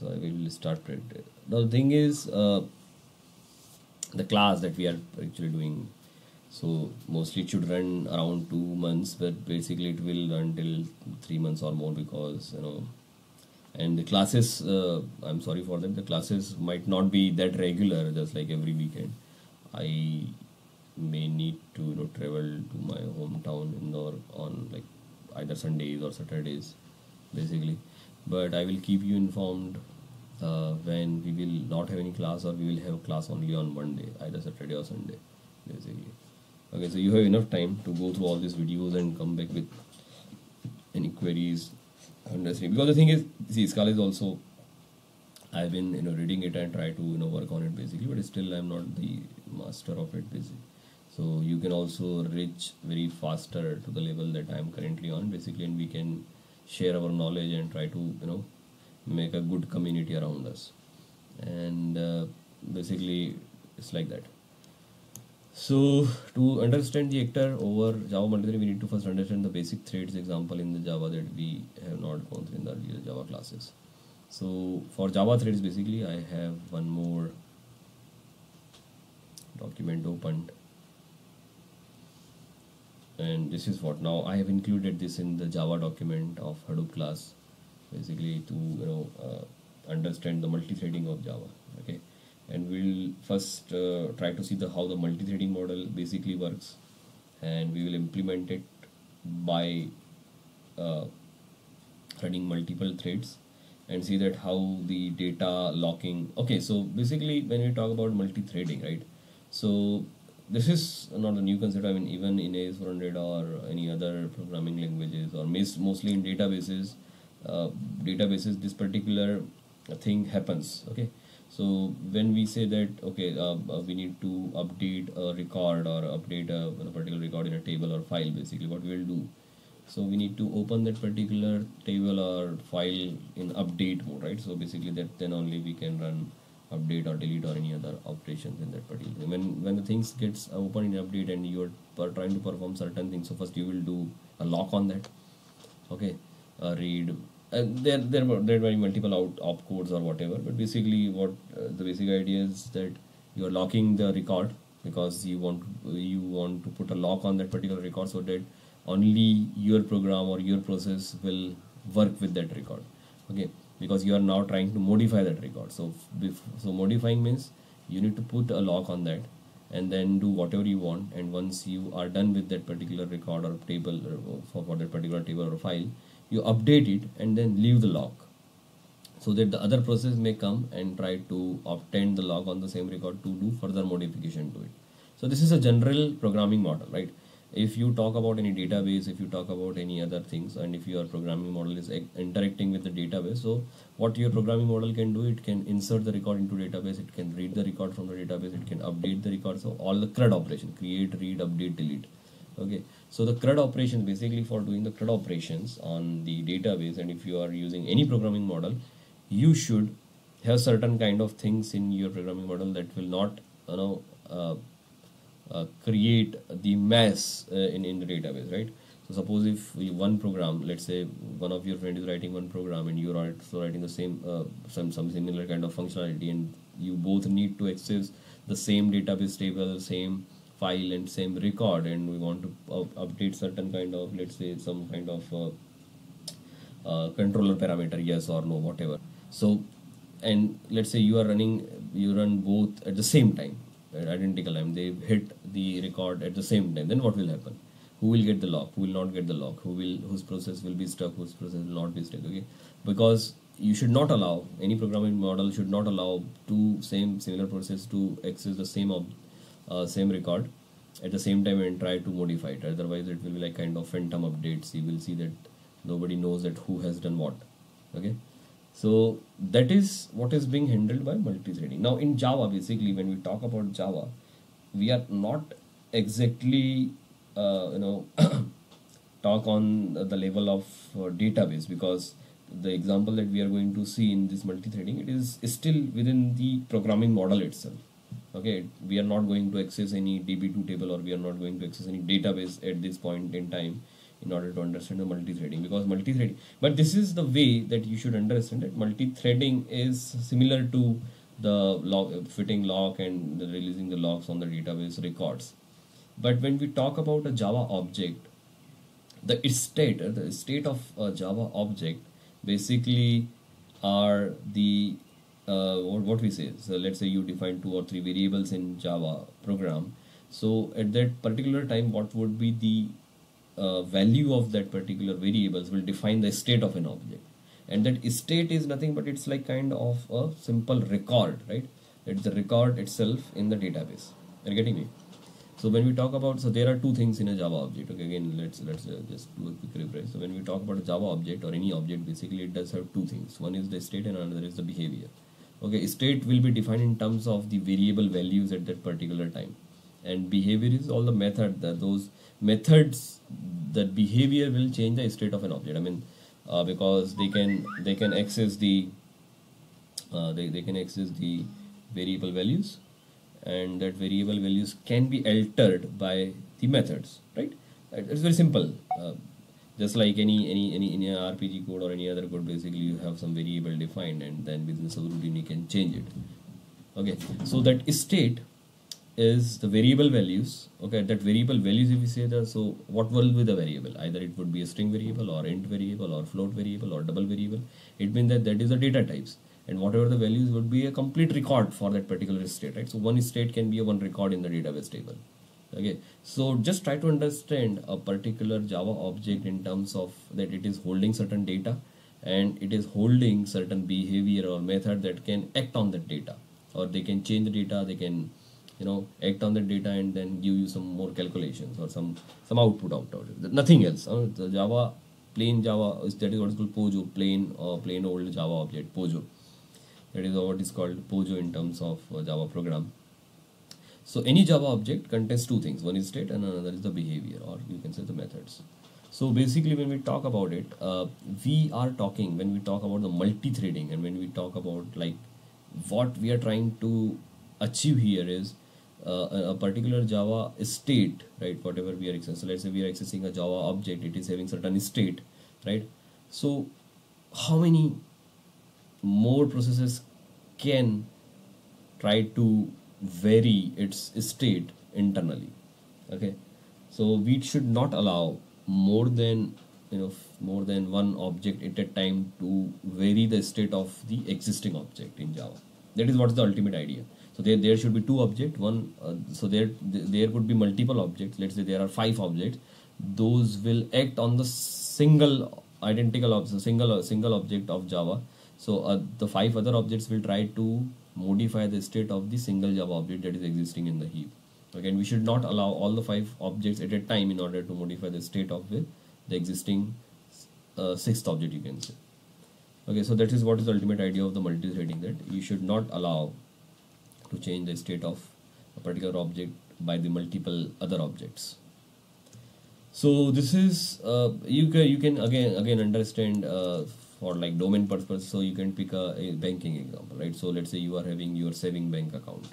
so I will start it. Now the thing is uh, the class that we are actually doing so mostly it should run around two months but basically it will run till three months or more because you know and the classes uh, i'm sorry for that the classes might not be that regular just like every weekend i may need to you know travel to my hometown Indore on like either sundays or saturdays basically but i will keep you informed uh, when we will not have any class or we will have class only on monday either saturday or sunday basically. Okay so you have enough time to go through all these videos and come back with any queries because the thing is see scala is also i've been you know reading it and try to you know work on it basically but still i'm not the master of it basically. So you can also reach very faster to the level that i'm currently on basically and we can share our knowledge and try to you know make a good community around us and uh, basically it's like that so to understand the actor over Java multithread, we need to first understand the basic threads example in the Java that we have not gone through in the earlier Java classes. So for Java threads, basically, I have one more document opened. And this is what now I have included this in the Java document of Hadoop class, basically to you know uh, understand the multi-threading of Java. Okay and we'll first uh, try to see the how the multi-threading model basically works and we will implement it by uh, running multiple threads and see that how the data locking okay so basically when we talk about multi-threading right so this is not a new concept. I mean even in AS400 or any other programming languages or mostly in databases uh, databases this particular thing happens okay? So when we say that okay uh, uh, we need to update a record or update a, a, particular record in a table or file basically what we will do. So we need to open that particular table or file in update mode right? So basically that then only we can run update or delete or any other operations in that particular when when the things gets open in update and you're trying to perform certain things so first you will do a lock on that okay? Uh, read and there there were there were multiple out opcodes or whatever but basically what uh, the basic idea is that you are locking the record because you want you want to put a lock on that particular record so that only your program or your process will work with that record okay because you are now trying to modify that record. So so modifying means you need to put a lock on that and then do whatever you want. And once you are done with that particular record or table or for, for that particular table or file you update it and then leave the lock. So that the other process may come and try to obtain the log on the same record to do further modification to it. So this is a general programming model right if you talk about any database if you talk about any other things and if your programming model is interacting with the database so what your programming model can do it can insert the record into database it can read the record from the database it can update the record so all the CRUD operation create read update delete. Okay so the CRUD operations basically for doing the CRUD operations on the database and if you are using any programming model you should have certain kind of things in your programming model that will not you know uh, create the mess uh, in, in the database right? So suppose if one program let's say one of your friend is writing one program and you're also writing the same uh, some some similar kind of functionality and you both need to access the same database table same file and same record and we want to update certain kind of let's say some kind of uh, uh, controller parameter yes or no whatever. So and let's say you are running you run both at the same time identical time they hit the record at the same time then what will happen? Who will get the lock? Who will not get the lock? Who will whose process will be stuck? Whose process will not be stuck? Okay? Because you should not allow any programming model should not allow two same similar process to access the same ob- uh, same record at the same time and try to modify it. Otherwise it will be like kind of phantom updates. You will see that nobody knows that who has done what. Okay so that is what is being handled by multi-threading now in java basically when we talk about java we are not exactly uh, you know talk on the level of uh, database because the example that we are going to see in this multi-threading it is still within the programming model itself. Okay we are not going to access any db2 table or we are not going to access any database at this point in time in order to understand the multi-threading because multi-threading but this is the way that you should understand it multi-threading is similar to the lock, fitting lock and releasing the locks on the database records. But when we talk about a java object the state the state of a java object basically are the uh, what we say so let's say you define two or three variables in java program. So at that particular time what would be the uh, value of that particular variables will define the state of an object. And that state is nothing but it's like kind of a simple record right? It's the record itself in the database. You're getting me? So when we talk about so there are two things in a java object. Okay again let's let's uh, just do a quick refresh. So when we talk about a java object or any object basically it does have two things. One is the state and another is the behavior. Okay state will be defined in terms of the variable values at that particular time and behavior is all the method that those methods that behavior will change the state of an object. I mean uh, because they can they can access the uh, they, they can access the variable values and that variable values can be altered by the methods right? It's very simple. Uh, just like any any any any rpg code or any other code basically you have some variable defined and then within subroutine you can change it. Okay so that state is the variable values okay that variable values if we say that so what will be the variable? Either it would be a string variable or int variable or float variable or double variable. It means that that is the data types. And whatever the values would be a complete record for that particular state right? So one state can be a one record in the database table okay? So just try to understand a particular java object in terms of that it is holding certain data and it is holding certain behavior or method that can act on that data. Or they can change the data they can you know act on the data and then give you some more calculations or some some output out of it. Nothing else. Uh, the java plain java is that is what is called pojo plain or uh, plain old java object pojo. That is what is called pojo in terms of uh, java program. So any java object contains two things. One is state and another is the behavior or you can say the methods. So basically when we talk about it uh, we are talking when we talk about the multi-threading and when we talk about like what we are trying to achieve here is uh, a particular Java state, right? Whatever we are accessing. So let's say we are accessing a Java object, it is having certain state, right? So how many more processes can try to vary its state internally? Okay, so we should not allow more than you know more than one object at a time to vary the state of the existing object in Java. That is what is the ultimate idea so there, there should be two objects. One uh, so there there could be multiple objects. Let's say there are five objects. Those will act on the single identical of single single object of java. So uh, the five other objects will try to modify the state of the single java object that is existing in the heap. Again we should not allow all the five objects at a time in order to modify the state of the, the existing uh, sixth object you can say. Okay so that is what is the ultimate idea of the multi-threading that you should not allow to change the state of a particular object by the multiple other objects. So this is uh, you can you can again again understand uh, for like domain purpose. So you can pick a, a, banking example right? So let's say you are having your saving bank account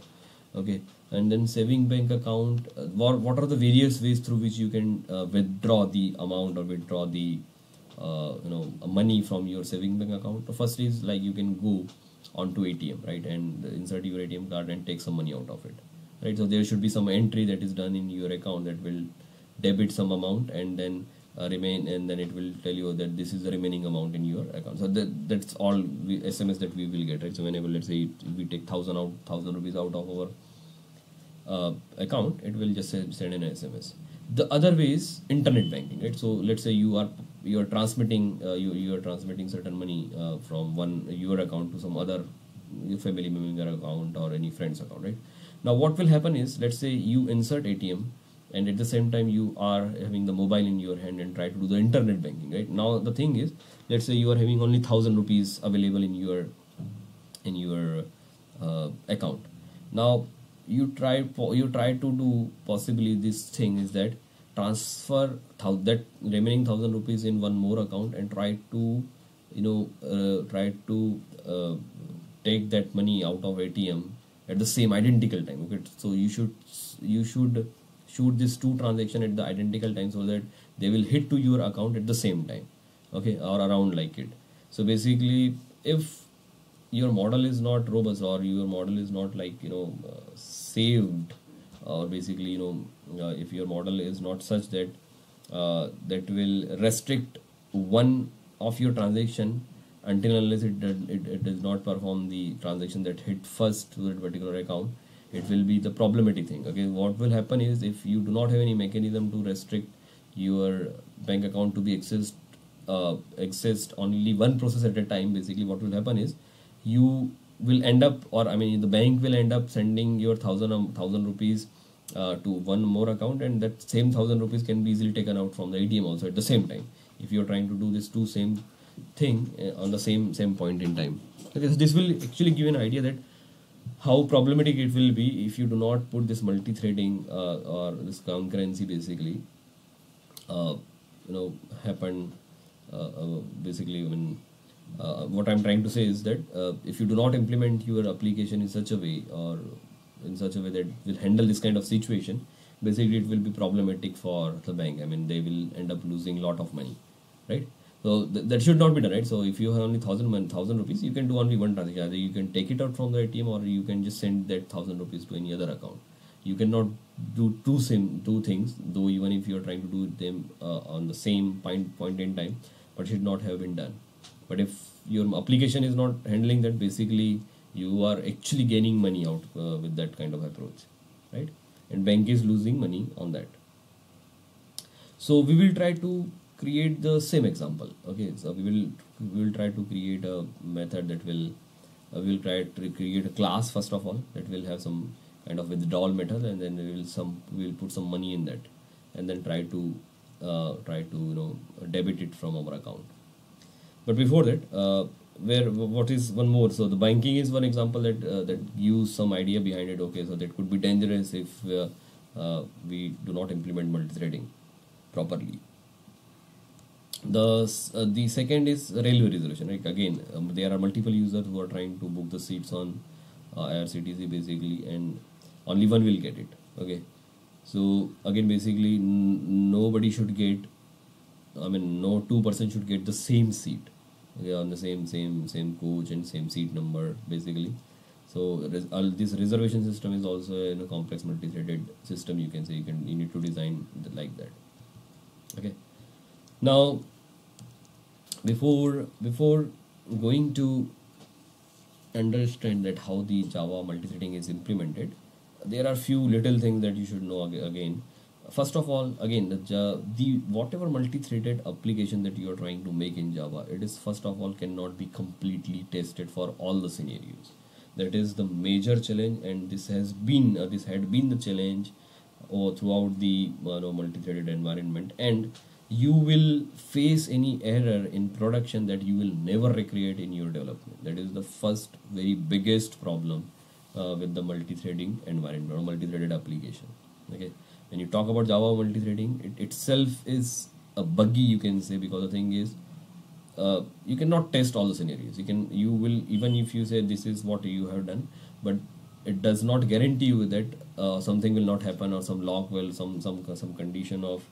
okay? And then saving bank account uh, what, what are the various ways through which you can uh, withdraw the amount or withdraw the uh, you know money from your saving bank account? First is like you can go onto ATM, right? And insert your ATM card and take some money out of it, right? So there should be some entry that is done in your account that will debit some amount and then uh, remain, and then it will tell you that this is the remaining amount in your account. So that that's all we, SMS that we will get, right? So whenever let's say we take thousand out, thousand rupees out of our uh, account, it will just send an SMS. The other way is internet banking, right? So let's say you are you are transmitting uh, you, you are transmitting certain money uh, from one your account to some other family member account or any friend's account right? Now what will happen is let's say you insert atm and at the same time you are having the mobile in your hand and try to do the internet banking right? Now the thing is let's say you are having only 1000 rupees available in your in your uh, account. Now you try you try to do possibly this thing is that transfer that remaining thousand rupees in one more account and try to you know uh, try to uh, take that money out of ATM at the same identical time okay? So you should you should shoot this two transaction at the identical time so that they will hit to your account at the same time okay? Or around like it. So basically if your model is not robust or your model is not like you know uh, saved or basically you know uh, if your model is not such that uh, that will restrict one of your transaction until unless it, it, it does not perform the transaction that hit first to that particular account it will be the problematic thing. Okay what will happen is if you do not have any mechanism to restrict your bank account to be accessed uh, accessed only one process at a time basically what will happen is you will end up or i mean the bank will end up sending your thousand um, thousand rupees uh, to one more account and that same thousand rupees can be easily taken out from the atm also at the same time. If you're trying to do this two same thing uh, on the same same point in time. Okay so this will actually give an idea that how problematic it will be if you do not put this multi-threading uh, or this concurrency basically uh, you know happen uh, uh, basically when what I'm trying to say is that if you do not implement your application in such a way or in such a way that will handle this kind of situation basically it will be problematic for the bank. I mean they will end up losing a lot of money right? So th- that should not be done right? So if you have only thousand thousand rupees you can do only one transaction. Either you can take it out from the atm or you can just send that thousand rupees to any other account. You cannot do two same two things though even if you are trying to do them uh, on the same point point in time but should not have been done. But if your application is not handling that basically you are actually gaining money out uh, with that kind of approach right? And bank is losing money on that. So we will try to create the same example okay? So we will we will try to create a method that will uh, we will try to create a class first of all that will have some kind of withdrawal method and then we will some we will put some money in that and then try to uh, try to you know debit it from our account. But before that uh, where what is one more? So the banking is one example that uh, that gives some idea behind it. Okay so that could be dangerous if uh, uh, we do not implement multi-threading properly. The uh, the second is railway reservation right? Again um, there are multiple users who are trying to book the seats on uh, IRCTC basically and only one will get it. Okay so again basically nobody should get I mean no two person should get the same seat okay, on the same same same coach and same seat number basically. So all uh, this reservation system is also in a complex multi-threaded system you can say. You can you need to design like that. Okay. Now before before going to understand that how the java multi-threading is implemented there are few little things that you should know ag- again first of all again the, the whatever multi-threaded application that you are trying to make in java it is first of all cannot be completely tested for all the scenarios. That is the major challenge and this has been uh, this had been the challenge or throughout the uh, know, multi-threaded environment. And you will face any error in production that you will never recreate in your development. That is the first very biggest problem uh, with the multi-threading environment or multi-threaded application. Okay when you talk about java multi-threading it itself is a buggy you can say because the thing is uh, you cannot test all the scenarios. You can you will even if you say this is what you have done but it does not guarantee you that uh, something will not happen or some lock will some some some condition of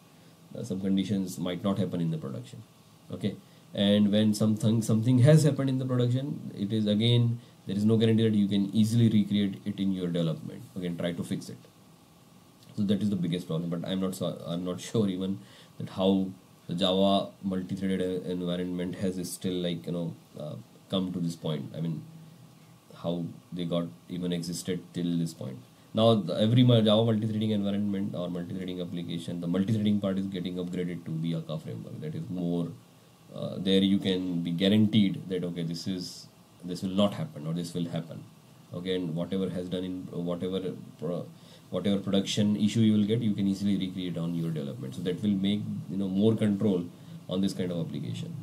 uh, some conditions might not happen in the production. Okay? And when something something has happened in the production it is again there is no guarantee that you can easily recreate it in your development. Again try to fix it so that is the biggest problem but i'm not so, i'm not sure even that how the java multi-threaded uh, environment has still like you know uh, come to this point. I mean how they got even existed till this point. Now every java multi-threading environment or multi-threading application the multi-threading part is getting upgraded to the Akka framework. That is more uh, there you can be guaranteed that okay this is this will not happen or this will happen. Okay and whatever has done in whatever pro, whatever production issue you will get you can easily recreate on your development. So that will make you know more control on this kind of application.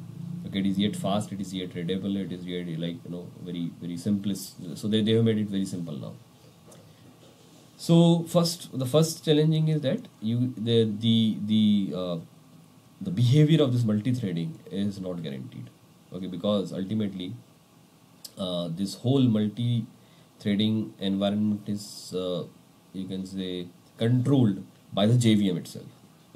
Okay it is yet fast it is yet readable it is yet like you know very very simplest. So they, they have made it very simple now. So first the first challenging is that you the the the uh, the behavior of this multi-threading is not guaranteed. Okay because ultimately uh, this whole multi-threading environment is uh, you can say controlled by the JVM itself.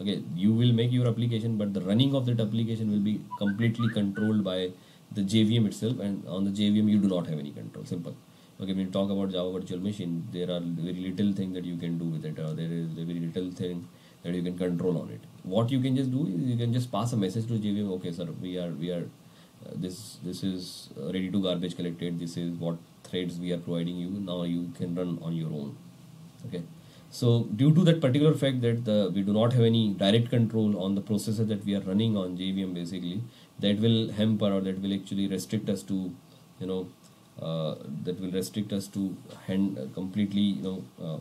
Okay, you will make your application, but the running of that application will be completely controlled by the JVM itself, and on the JVM you do not have any control. Simple. Okay, when you talk about Java Virtual Machine, there are very little thing that you can do with it, or there is very little thing that you can control on it. What you can just do is you can just pass a message to JVM. Okay, sir, we are we are uh, this this is ready to garbage collected. This is what threads we are providing you. Now you can run on your own. Okay so due to that particular fact that the, we do not have any direct control on the processor that we are running on JVM basically, that will hamper or that will actually restrict us to, you know, uh, that will restrict us to hand, uh, completely, you know, uh,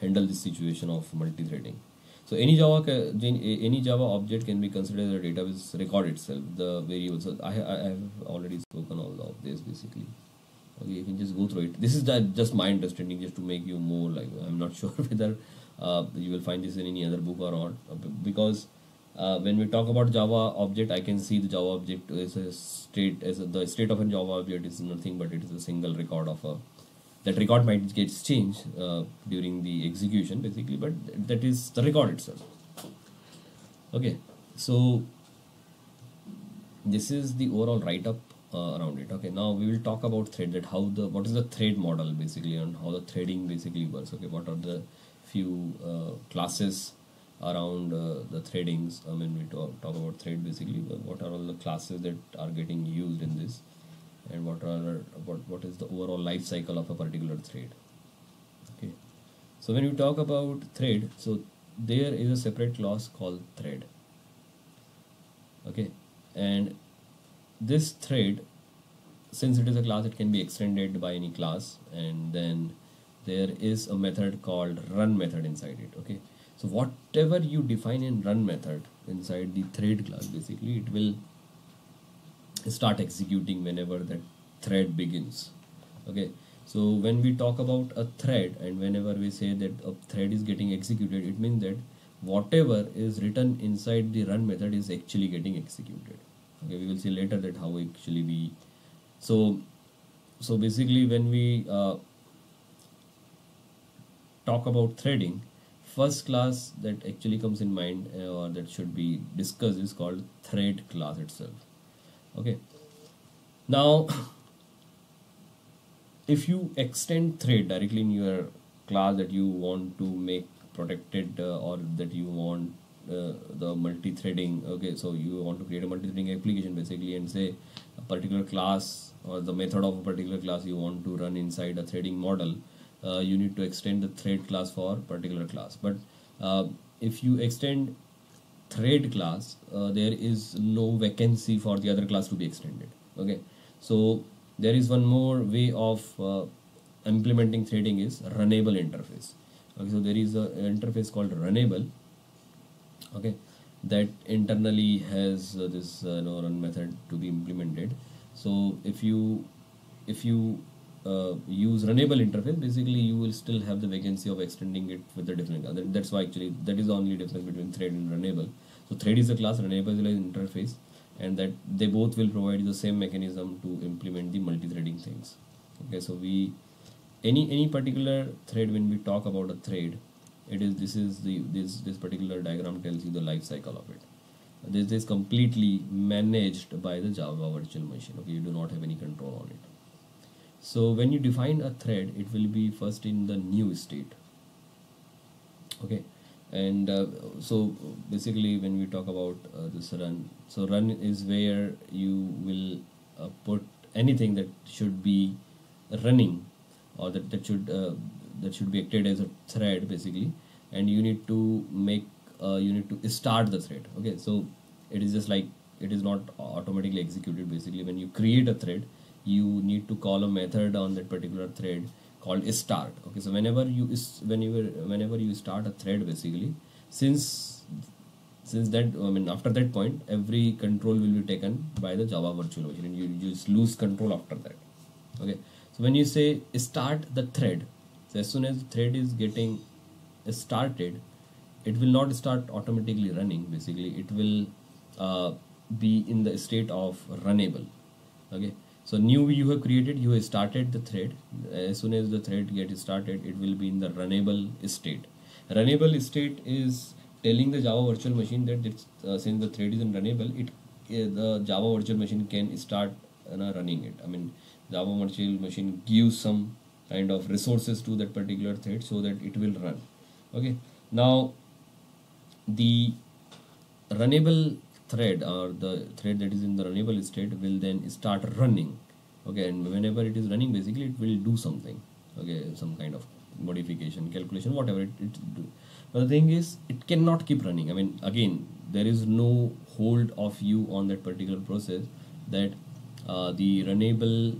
handle this situation of multi-threading. So any Java any Java object can be considered as a database record itself, the variables. I, I have already spoken all of this basically okay you can just go through it. This is that just my understanding just to make you more like i'm not sure whether uh, you will find this in any other book or not. Uh, because uh, when we talk about java object i can see the java object is a state as the state of a java object is nothing but it is a single record of a that record might get changed uh, during the execution basically but that is the record itself. Okay so this is the overall write-up uh, around it. Okay now we will talk about thread that how the what is the thread model basically and how the threading basically works. Okay what are the few uh, classes around uh, the threadings? I mean we talk, talk about thread basically what are all the classes that are getting used in this? And what are what, what is the overall life cycle of a particular thread? Okay so when you talk about thread so there is a separate class called thread. Okay and this thread since it is a class it can be extended by any class and then there is a method called run method inside it okay? So whatever you define in run method inside the thread class basically it will start executing whenever that thread begins okay? So when we talk about a thread and whenever we say that a thread is getting executed it means that whatever is written inside the run method is actually getting executed okay we will see later that how actually we so so basically when we uh, talk about threading first class that actually comes in mind uh, or that should be discussed is called thread class itself. Okay. Now if you extend thread directly in your class that you want to make protected uh, or that you want uh, the multi-threading okay so you want to create a multi-threading application basically and say a particular class or the method of a particular class you want to run inside a threading model uh, you need to extend the thread class for particular class. But uh, if you extend thread class uh, there is no vacancy for the other class to be extended okay? So there is one more way of uh, implementing threading is runnable interface. Okay so there is an interface called runnable okay. That internally has uh, this uh, you know, run method to be implemented. So if you if you uh, use runnable interface basically you will still have the vacancy of extending it with the different uh, that's why actually that is the only difference between thread and runnable. So thread is a class runnable is an interface and that they both will provide the same mechanism to implement the multi-threading things. Okay so we any any particular thread when we talk about a thread it is this is the this this particular diagram tells you the life cycle of it. This is completely managed by the java virtual machine okay? You do not have any control on it. So when you define a thread it will be first in the new state okay? And uh, so basically when we talk about uh, this run so run is where you will uh, put anything that should be running or that, that should uh, that should be acted as a thread basically. And you need to make uh, you need to start the thread okay? So it is just like it is not automatically executed basically. When you create a thread you need to call a method on that particular thread called start okay? So whenever you is whenever whenever you start a thread basically since since that I mean after that point every control will be taken by the Java virtual machine and you, you just lose control after that okay? So when you say start the thread as soon as the thread is getting started it will not start automatically running. Basically it will uh, be in the state of runnable. Okay? So new you have created you have started the thread. As soon as the thread gets started it will be in the runnable state. Runnable state is telling the Java virtual machine that it's, uh, since the thread is in runnable, it uh, the Java virtual machine can start uh, running it. I mean, Java virtual machine gives some kind of resources to that particular thread so that it will run. Okay. Now, the runnable thread or the thread that is in the runnable state will then start running. Okay, and whenever it is running, basically it will do something. Okay, some kind of modification, calculation, whatever it, it do. But the thing is, it cannot keep running. I mean, again, there is no hold of you on that particular process that uh, the runnable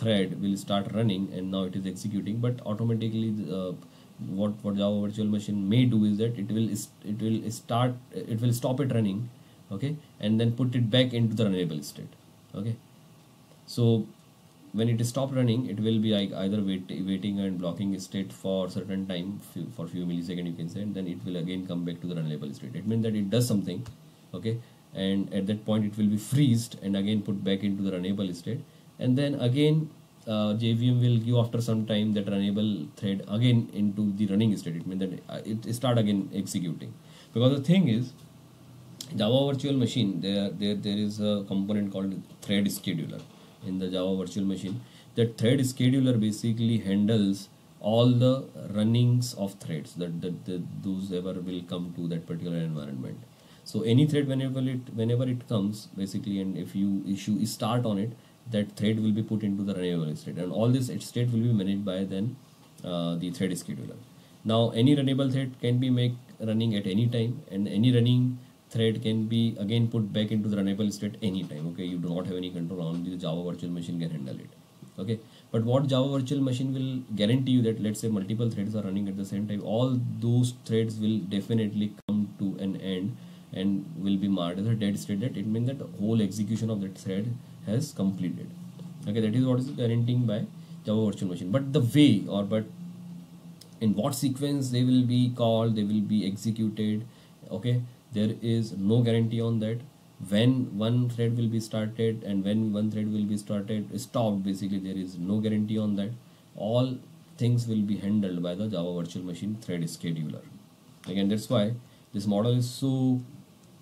thread will start running and now it is executing but automatically uh, what what java virtual machine may do is that it will it will start it will stop it running okay and then put it back into the runnable state okay. So when it is stopped running it will be like either wait, waiting and blocking state for certain time for few millisecond you can say and then it will again come back to the runnable state. It means that it does something okay and at that point it will be freezed and again put back into the runnable state and then again uh, JVM will give after some time that runnable thread again into the running state it means that uh, it start again executing because the thing is Java virtual machine there there there is a component called thread scheduler in the Java virtual machine. That thread scheduler basically handles all the runnings of threads that, that, that those ever will come to that particular environment. So any thread whenever it whenever it comes basically and if you issue start on it, that thread will be put into the runnable state. And all this state will be managed by then uh, the thread scheduler. Now any runnable thread can be make running at any time and any running thread can be again put back into the runnable state anytime okay? You do not have any control on the java virtual machine can handle it okay? But what java virtual machine will guarantee you that let's say multiple threads are running at the same time all those threads will definitely come to an end and will be marked as a dead state. That it means that whole execution of that thread has completed. Okay that is what is guaranteeing by java virtual machine. But the way or but in what sequence they will be called they will be executed okay there is no guarantee on that. When one thread will be started and when one thread will be started stopped basically there is no guarantee on that. All things will be handled by the java virtual machine thread scheduler. Again that's why this model is so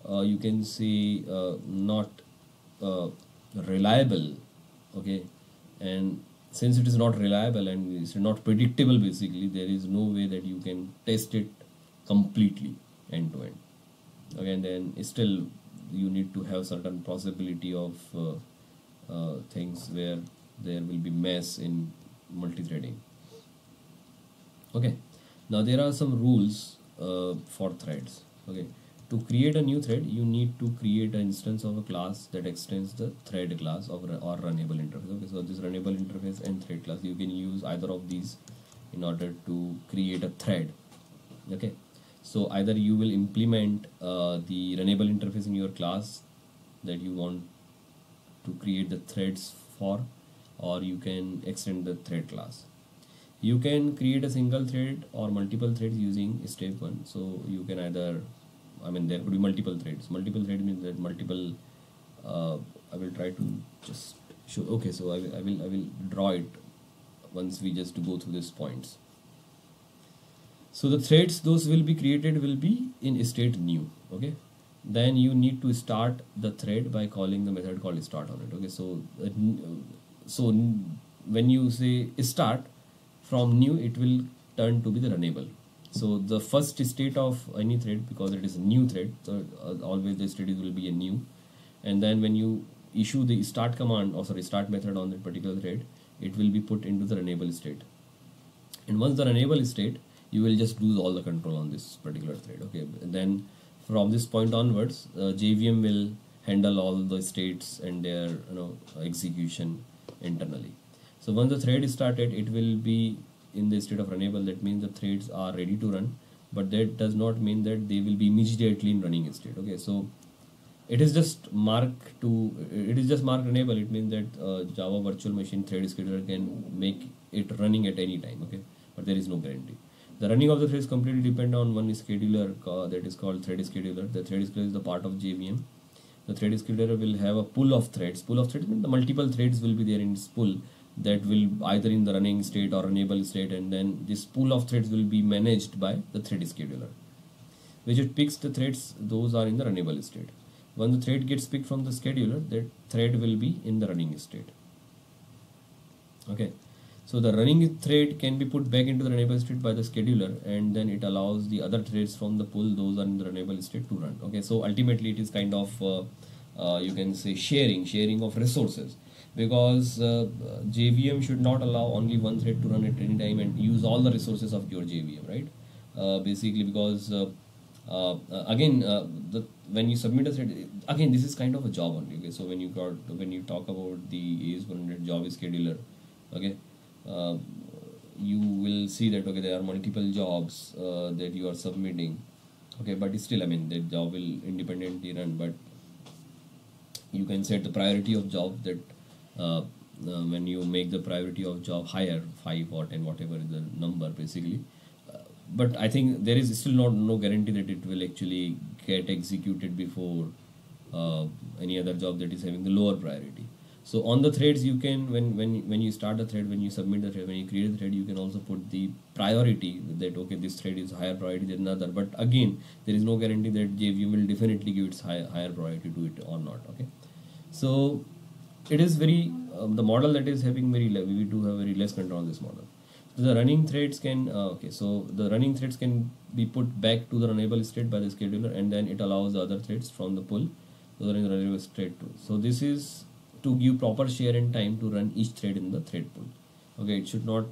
uh, you can see uh, not uh, reliable okay? And since it is not reliable and it's not predictable basically there is no way that you can test it completely end to end. Okay and then still you need to have certain possibility of uh, uh, things where there will be mess in multi-threading. Okay. Now there are some rules uh, for threads. Okay to create a new thread you need to create an instance of a class that extends the thread class of or runnable interface. Okay so this runnable interface and thread class you can use either of these in order to create a thread. Okay so either you will implement uh, the runnable interface in your class that you want to create the threads for or you can extend the thread class. You can create a single thread or multiple threads using step one. So you can either i mean there could be multiple threads. Multiple thread means that multiple uh, i will try to just show okay so I will, I will i will draw it once we just go through these points. So the threads those will be created will be in state new okay? Then you need to start the thread by calling the method called start on it okay? So uh, so when you say start from new it will turn to be the runnable so the first state of any thread because it is a new thread so uh, always the state will be a new. And then when you issue the start command or sorry start method on that particular thread it will be put into the runnable state. And once the runnable state you will just lose all the control on this particular thread okay? Then from this point onwards uh, JVM will handle all the states and their you know execution internally. So once the thread is started it will be in the state of runnable that means the threads are ready to run but that does not mean that they will be immediately in running state okay so it is just mark to it is just mark runnable it means that uh, java virtual machine thread scheduler can make it running at any time okay but there is no guarantee the running of the threads completely depend on one scheduler uh, that is called thread scheduler. The thread scheduler is the part of JVM. The thread scheduler will have a pool of threads. Pool of threads means the multiple threads will be there in this pool, that will either in the running state or enable state and then this pool of threads will be managed by the thread scheduler. Which it picks the threads those are in the runnable state. When the thread gets picked from the scheduler that thread will be in the running state. Okay. So the running thread can be put back into the runnable state by the scheduler and then it allows the other threads from the pool those are in the runnable state to run. Okay. So ultimately it is kind of uh, uh, you can say sharing sharing of resources because uh, JVM should not allow only one thread to run at any time and use all the resources of your JVM right? Uh, basically because uh, uh, again the when you submit a thread again this is kind of a job only okay? So when you got when you talk about the AS100 job scheduler okay? Uh, you will see that okay there are multiple jobs uh, that you are submitting okay? But still i mean that job will independently run but you can set the priority of job that uh, when you make the priority of job higher 5 or 10 whatever is the number basically. Uh, but i think there is still not no guarantee that it will actually get executed before uh, any other job that is having the lower priority. So on the threads you can when when when you start a thread when you submit the thread when you create a thread you can also put the priority that okay this thread is higher priority than another but again there is no guarantee that JVM will definitely give its high, higher priority to it or not okay? So it is very um, the model that is having very we do have very less control on this model. So the running threads can uh, okay so the running threads can be put back to the runnable state by the scheduler and then it allows the other threads from the pull to the runnable state too. So this is to give proper share and time to run each thread in the thread pool okay it should not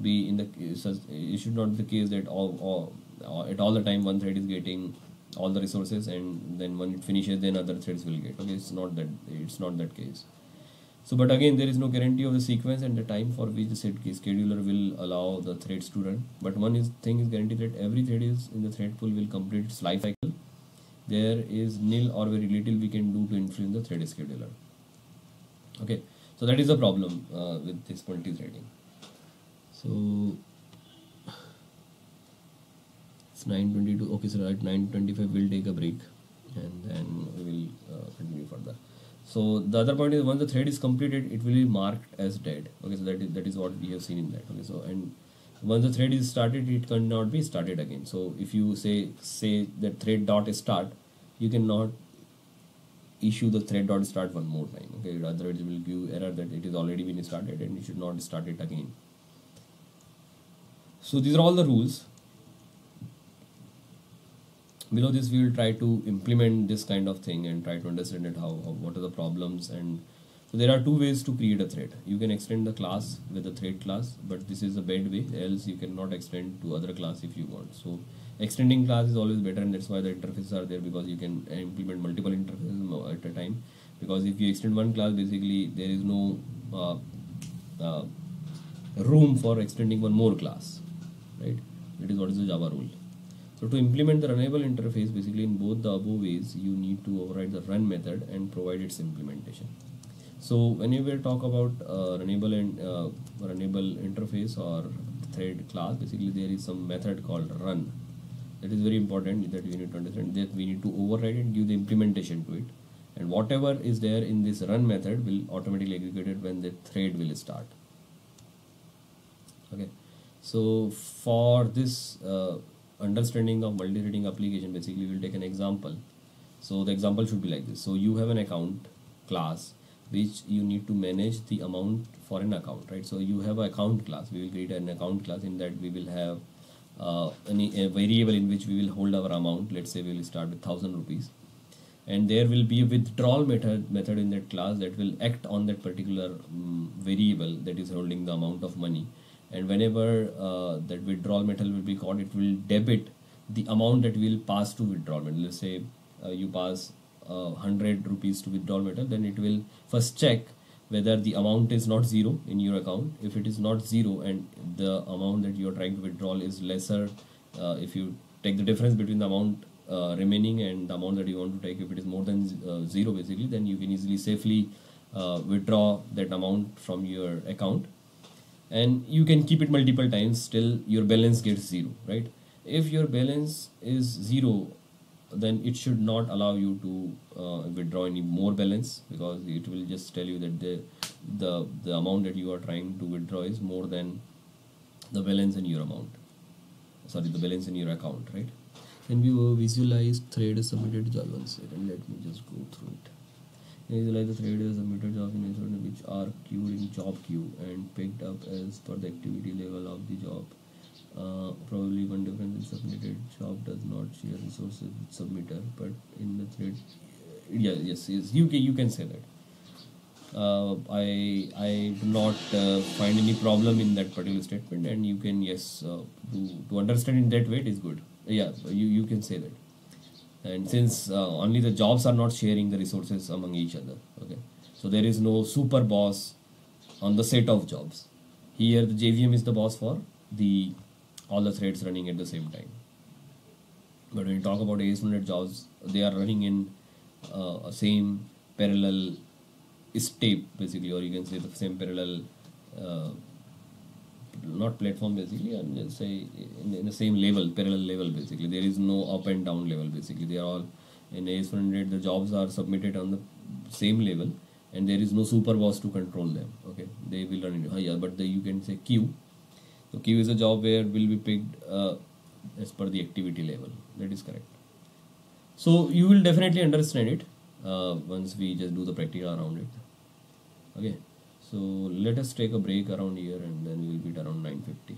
be in the it should not be the case that all, all at all the time one thread is getting all the resources and then when it finishes then other threads will get. Okay it's not that it's not that case so but again there is no guarantee of the sequence and the time for which the scheduler will allow the threads to run. But one is thing is guaranteed that every thread is in the thread pool will complete its life cycle. There is nil or very little we can do to influence the thread scheduler. Okay? So that is the problem uh, with this multi-threading so it's 922 okay so at 925 we'll take a break and then we will uh, continue further so the other point is once the thread is completed it will be marked as dead. Okay so that is that is what we have seen in that. Okay so and once the thread is started it cannot be started again. So if you say say that thread dot start you cannot issue the thread dot start one more time. Okay otherwise it will give error that it is already been started and you should not start it again. So these are all the rules below this we will try to implement this kind of thing and try to understand it how, how what are the problems and so there are two ways to create a thread. You can extend the class with a thread class but this is a bad way else you cannot extend to other class if you want. So extending class is always better and that's why the interfaces are there because you can implement multiple interfaces at a time. Because if you extend one class basically there is no uh, uh, room for extending one more class right? That is what is the java rule so to implement the runnable interface basically in both the above ways you need to override the run method and provide its implementation. So whenever we talk about uh, runnable and uh, runnable interface or thread class basically there is some method called run. That is very important that we need to understand that we need to override and give the implementation to it. And whatever is there in this run method will automatically execute it when the thread will start. Okay. So for this uh, understanding of multi-threading application basically we'll take an example. So the example should be like this. So you have an account class which you need to manage the amount for an account right? So you have an account class. We will create an account class in that we will have uh, any a variable in which we will hold our amount. Let's say we will start with 1000 rupees. And there will be a withdrawal method method in that class that will act on that particular um, variable that is holding the amount of money and whenever uh, that withdrawal metal will be called it will debit the amount that will pass to withdrawal metal. Let's say uh, you pass 100 uh, rupees to withdrawal metal then it will first check whether the amount is not zero in your account. If it is not zero and the amount that you are trying to withdraw is lesser uh, if you take the difference between the amount uh, remaining and the amount that you want to take if it is more than uh, zero basically then you can easily safely withdraw that amount from your account and you can keep it multiple times till your balance gets zero right? If your balance is zero then it should not allow you to uh, withdraw any more balance because it will just tell you that the the the amount that you are trying to withdraw is more than the balance in your amount. Sorry the balance in your account right? And we visualize thread submitted job second let me just go through it visualize the thread submitted job in which are queued in job queue and picked up as per the activity level of the job uh, probably one difference submitted job does not share resources with submitter but in the thread yeah yes yes you can you can say that uh, I I do not uh, find any problem in that particular statement, and you can yes uh, to to understand in that way it is good. Yeah, you you can say that. And since uh, only the jobs are not sharing the resources among each other, okay, so there is no super boss on the set of jobs. Here the JVM is the boss for the all the threads running at the same time. But when you talk about AS100 jobs, they are running in uh, a same parallel tape basically or you can say the same parallel uh, not platform basically and say in, in, the same level parallel level basically. There is no up and down level basically. They are all in AS100 the jobs are submitted on the same level and there is no super boss to control them okay? They will run in oh, yeah but the, you can say queue so queue is a job where will be picked uh, as per the activity level. That is correct. So you will definitely understand it uh, once we just do the practical around it okay so let us take a break around here and then we'll be around 950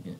okay?